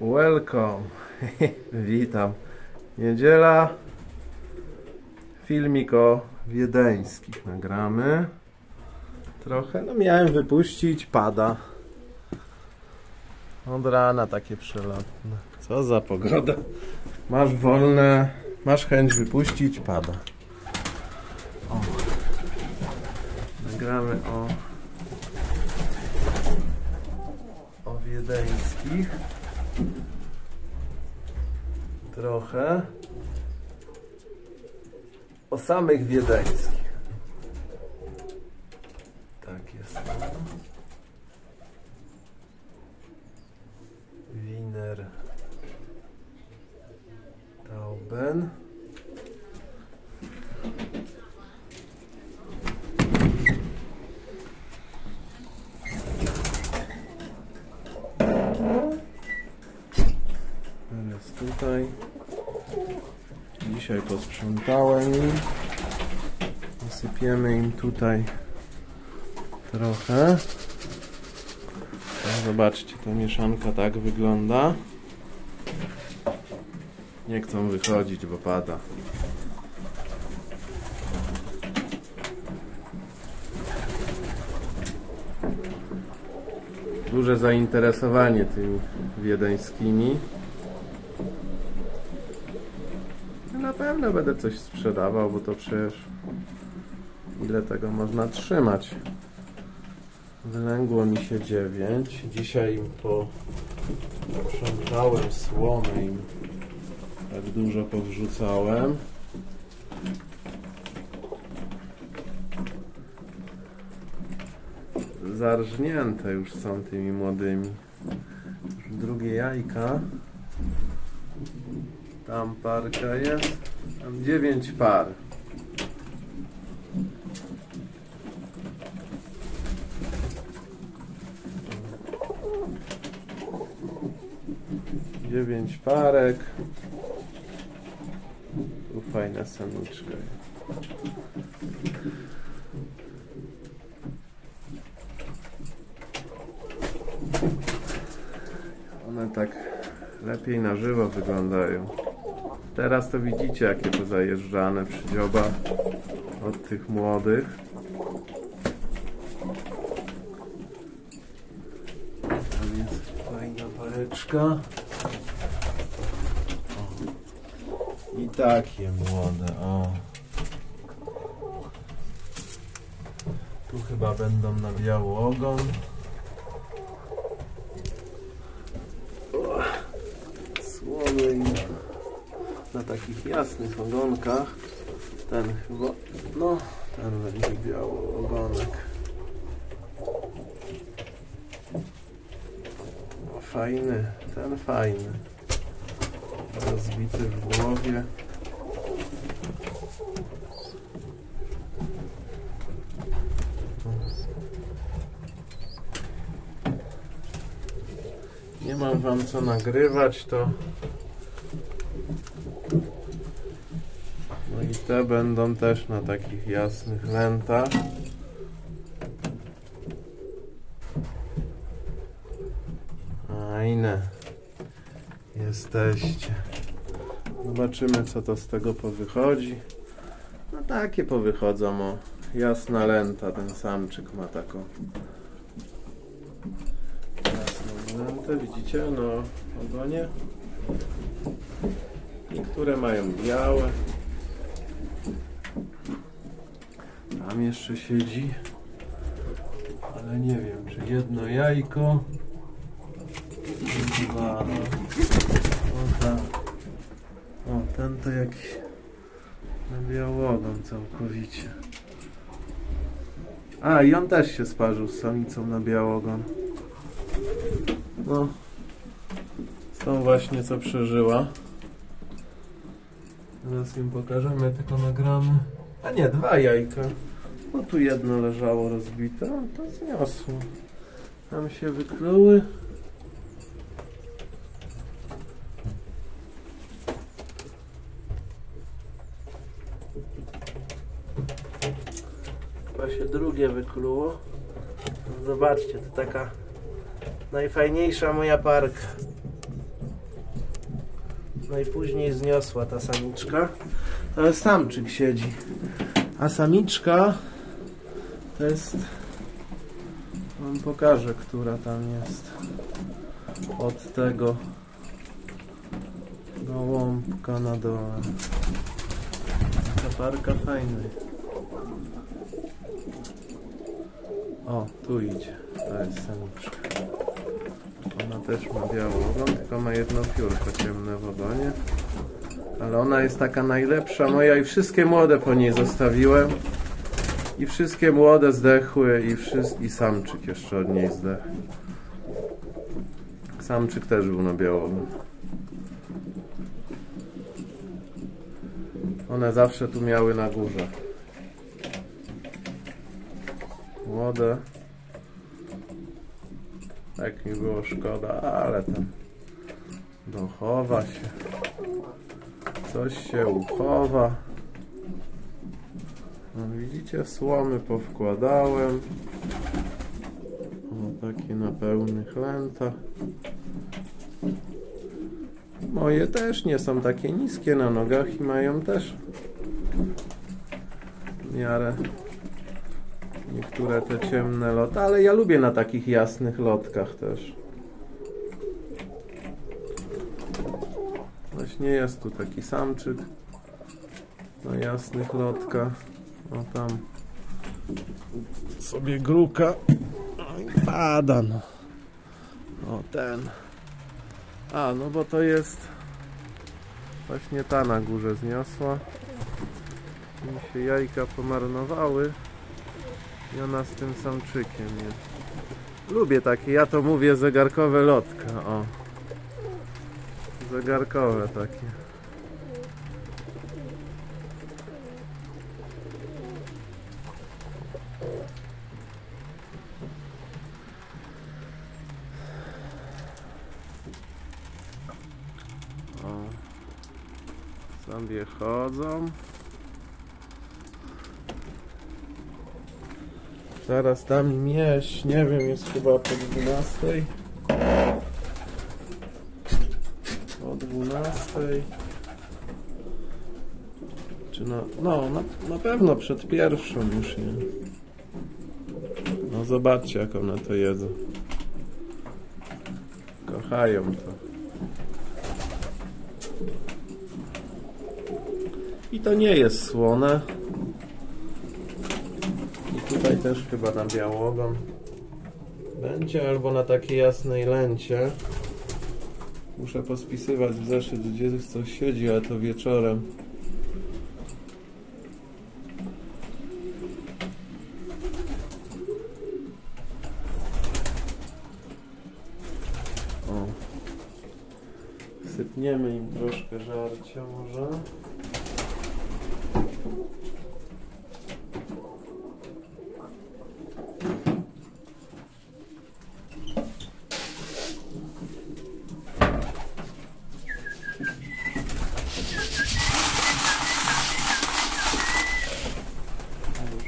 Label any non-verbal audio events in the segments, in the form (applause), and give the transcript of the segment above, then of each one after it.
Welcome. (laughs) Witam. Niedziela. Filmik o wiedeńskich nagramy. Trochę. No miałem wypuścić, pada. Od rana takie przelotne. Co za pogoda. Masz wolne, masz chęć wypuścić, pada. O. Nagramy o o wiedeńskich. Trochę. O samych wiedeńskich. Tak jest. Wiener Tauben. Teraz tutaj. Dzisiaj posprzątałem im. Wysypiemy im tutaj trochę. Zobaczcie, ta mieszanka tak wygląda. Nie chcą wychodzić, bo pada. Duże zainteresowanie tymi wiedeńskimi. Pewno będę coś sprzedawał, bo to przecież ile tego można trzymać. Wylęgło mi się 9. Dzisiaj im posprzątałem słomę im tak dużo powrzucałem. Zarżnięte już są tymi młodymi. Drugie jajka. Tam parka jest. Tam 9 par. Dziewięć parek. Tu fajna samiczka. One tak lepiej na żywo wyglądają. Teraz to widzicie jakie pozajeżdżane przy dziobach od tych młodych. Tam jest fajna pareczka. O. I takie młode, o. Tu chyba będą na biały ogon. O. Słomy im na takich jasnych ogonkach. Ten chyba, no, ten będzie biały ogonek. Fajny, ten fajny. Rozbity w głowie. Nie mam wam co nagrywać, to i te będą też na takich jasnych lentach. Fajne. Jesteście. Zobaczymy co to z tego powychodzi. No takie powychodzą o jasna lenta. Ten samczyk ma taką jasną lentę. Widzicie? No ogonie. Niektóre mają białe. Tam jeszcze siedzi. Ale nie wiem, czy jedno jajko. Dwa. O, ta. o ten to jakiś na białogon całkowicie. A, i on też się sparzył z samicą na białogon. No. Z tą właśnie co przeżyła. Zaraz im pokażemy, tylko nagramy. A nie, dwa jajka. No tu jedno leżało rozbite, a to zniosło. Tam się wykluły. Chyba się drugie wykluło. Zobaczcie, to taka najfajniejsza moja parka. najpóźniej zniosła ta samiczka. Ale samczyk siedzi. A samiczka to jest... Wam pokażę, która tam jest. Od tego gołąbka na dole. Ta parka fajna. O, tu idzie. To jest samiczka. Ona też ma białą ogon, tylko ma jedno piórko ciemne w ogonie. Ale ona jest taka najlepsza moja i wszystkie młode po niej zostawiłem. I wszystkie młode zdechły i, wszys- i samczyk jeszcze od niej zdechł. Samczyk też był na białogon. One zawsze tu miały na górze. Młode. Tak mi było szkoda, ale tam dochowa się. Coś się uchowa. No, widzicie, słomy powkładałem. O, takie na pełnych lętach. Moje też nie są takie niskie na nogach i mają też w miarę niektóre te ciemne loty, ale ja lubię na takich jasnych lotkach też. Właśnie jest tu taki samczyk na jasnych lotkach. O tam sobie gruka. No i pada no. O ten. A no bo to jest właśnie ta na górze zniosła. Mi się jajka pomarnowały. I ona z tym samczykiem jest. Lubię takie, ja to mówię zegarkowe lotka, o. Zegarkowe takie. O. Sobie chodzą. Zaraz tam im jeść, nie wiem, jest chyba po 12. O 12. Czy na, no, na, na pewno przed pierwszą już nie. No zobaczcie jak one to jedzą. Kochają to. I to nie jest słone. I tutaj też chyba na białogon będzie, albo na takiej jasnej lęcie. Muszę pospisywać w zeszyt, gdzie coś siedzi, ale to wieczorem. O. Sypniemy im troszkę żarcia może.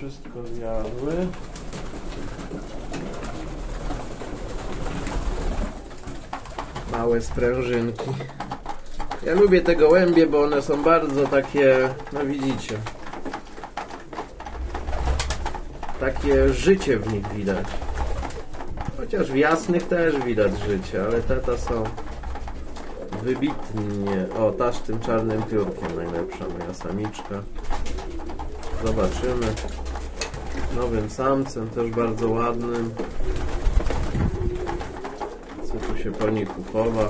Wszystko zjadły. Małe sprężynki. Ja lubię te gołębie, bo one są bardzo takie, no widzicie. Takie życie w nich widać. Chociaż w jasnych też widać życie, ale te to są wybitnie. O, ta z tym czarnym piórkiem najlepsza moja samiczka. Zobaczymy. Nowym samcem, też bardzo ładnym. Co tu się po nich uchowa.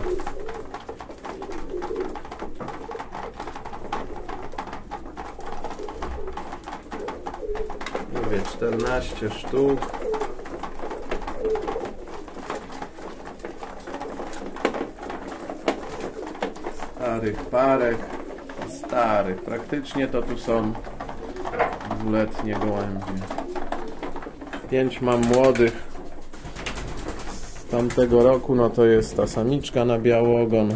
Mówię, 14 sztuk. Starych parek. Starych. Praktycznie to tu są dwuletnie gołębie. Pięć mam młodych z tamtego roku, no to jest ta samiczka na białogon.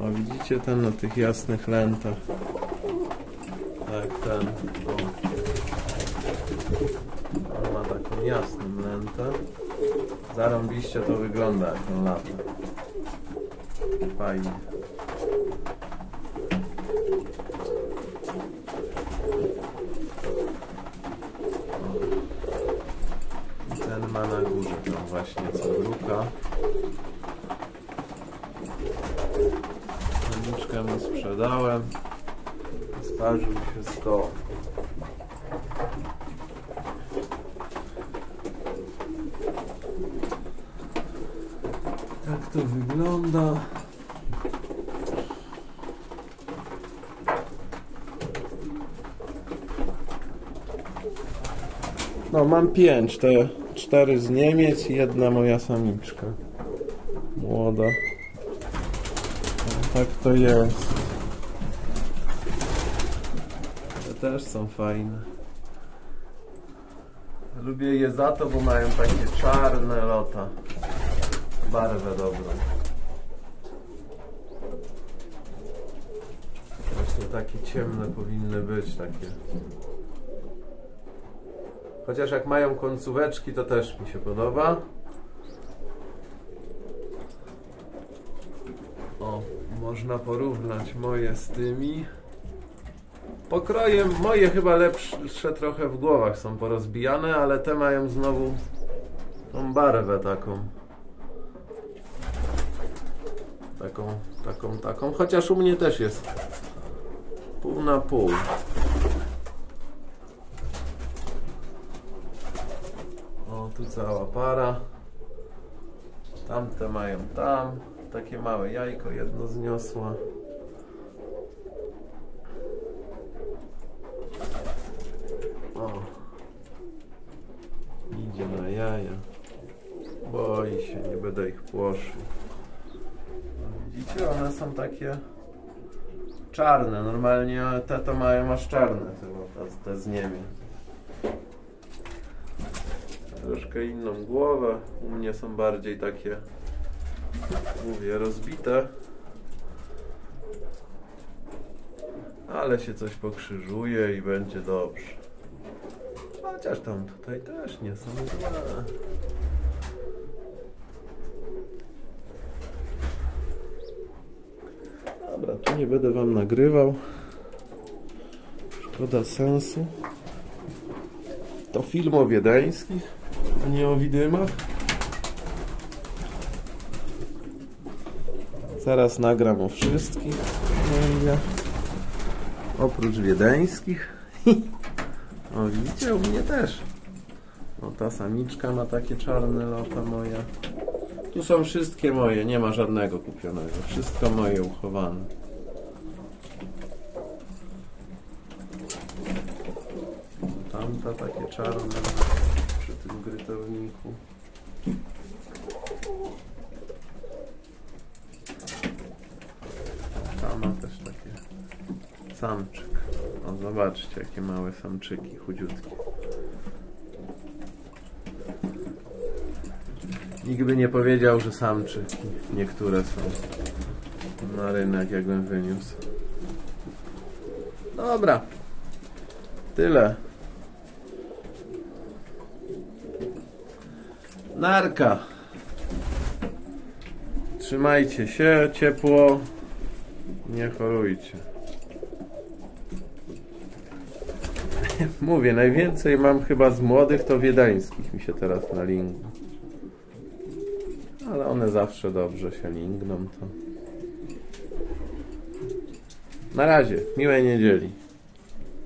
O, widzicie ten na tych jasnych lentach. Tak, ten. O. On ma taką jasną lentę. Zarąbiście to wygląda jak on lata. Fajnie. I ten ma na górze tam właśnie co druka. Samiczkę mu sprzedałem. Sparzył się 100. Tak to wygląda. No mam pięć, te cztery z Niemiec i jedna moja samiczka. Młoda. No, tak to jest. Te też są fajne. Lubię je za to, bo mają takie czarne lota. Barwę dobrą. Właśnie takie ciemne powinny być, takie. Chociaż jak mają końcóweczki, to też mi się podoba. O, można porównać moje z tymi. Pokroje moje chyba lepsze trochę w głowach są porozbijane, ale te mają znowu tą barwę taką. Taką, taką, taką. Chociaż u mnie też jest pół na pół. O, tu cała para. Tamte mają tam. Takie małe jajko, jedno zniosła. O. Idzie na jaja. Boi się, nie będę ich płoszył. Widzicie, one są takie czarne. Normalnie te to mają aż czarne, te, te z Niemiec. Troszkę inną głowę. U mnie są bardziej takie, mówię, rozbite. Ale się coś pokrzyżuje i będzie dobrze. Chociaż tam tutaj też nie są złe. Dobra, tu nie będę wam nagrywał. Szkoda sensu. To film o wiedeńskich, a nie o widymach. Zaraz nagram o wszystkich. No Oprócz wiedeńskich. (laughs) O, widzicie, u mnie też. O, ta samiczka ma takie czarne lata moje. Tu są wszystkie moje, nie ma żadnego kupionego. Wszystko moje uchowane. Tamta takie czarne przy tym grytowniku. Ta ma też takie samczyk. O, zobaczcie, jakie małe samczyki, chudziutkie. Nikt by nie powiedział, że samczyki niektóre są na rynek, jakbym wyniósł. Dobra. Tyle. Narka. Trzymajcie się ciepło. Nie chorujcie. (laughs) Mówię, najwięcej mam chyba z młodych to wiedeńskich mi się teraz na lingu. Ale one zawsze dobrze się lingną to. Na razie, miłej niedzieli.